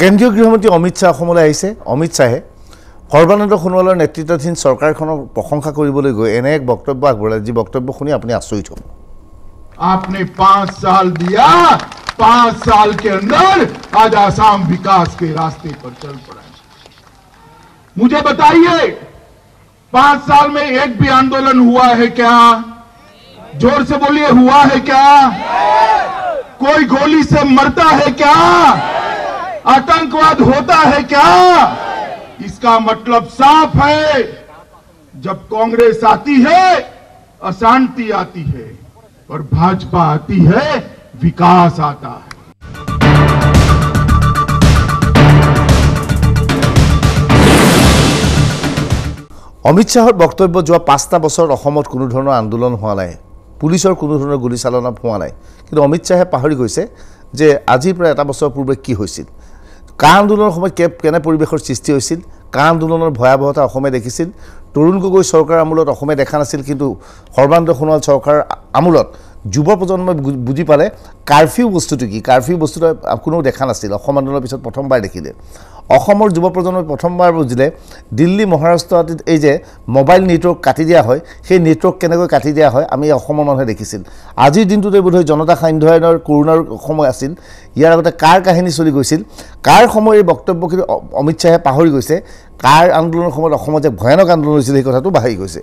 কেন্দ্ৰীয় গৃহমন্ত্ৰী অমিত শ্বাহ অসমলৈ আহিছে অমিত শ্বাহে সৰ্বানন্দ সোণোৱালৰ নেতৃত্বাধীন চৰকাৰখনক প্ৰশংসা কৰিবলৈ গৈ এনে এক বক্তব্য আগবঢ়ালে যি বক্তব্য শুনি আপুনি আচৰিত হ'ব आपने पांच साल दिया पांच साल के अंदर आज आसाम विकास के रास्ते पर चल पड़ा है मुझे बताइए पांच साल में एक भी आंदोलन हुआ है क्या जोर से बोलिए हुआ है क्या कोई गोली से मरता है क्या आतंकवाद होता है क्या इसका मतलब साफ है जब कांग्रेस आती है अशांति आती है और भाजपा आती है विकास आता है অমিত শ্বাহৰ বক্তব্য যোৱা পাঁচটা বছৰত অসমত কোনো ধৰণৰ আন্দোলন হোৱা নাই পুলিচৰ কোনো ধৰণৰ গুলীচালনা হোৱা নাই কিন্তু অমিত শ্বাহে পাহৰি গৈছে যে আজিৰ পৰা এটা বছৰ পূৰ্বে কি হৈছিল কা আন্দোলনৰ সময়ত কে কেনে পৰিৱেশৰ সৃষ্টি হৈছিল? কা আন্দোলনৰ ভয়াৱহতা অসমে দেখিছিল? তৰুণ গগৈ চৰকাৰ আমোলত অসমে দেখা নাছিল কিন্তু সৰ্বানন্দ সোণোৱাল চৰকাৰৰ আমোলত যুৱ প্ৰজন্মই বুজি পালে কাৰফিউ বস্তুটো কি? কাৰফিউ বস্তুটো কোনেও দেখা নাছিল। অসম আন্দোলনৰ পিছত প্ৰথমবাৰ দেখিলে। অসমৰ যুৱ প্ৰজন্মই প্ৰথমবাৰ বুজিলে দিল্লী মহাৰাষ্ট্ৰ আদিত এই যে মোবাইল নেটৱৰ্ক কাটি দিয়া হয় সেই নেটৱৰ্ক কেনেকৈ কাটি দিয়া হয় আমি অসমৰ মানুহে দেখিছিল। আজিৰ দিনটোতে বোধহয় জনতা সান্ধ্যায়নৰ কৰোণাৰ সময় আছিল। ইয়াৰ আগতে কাৰ কাহিনী চলি গৈছিল? কাৰ সময় এই বক্তব্যখিনি অমিত শ্বাহে পাহৰি গৈছে? কাৰ আন্দোলনৰ সময়ত অসমত যে ভয়ানক আন্দোলন হৈছিল সেই কথাটো পাহৰি গৈছে।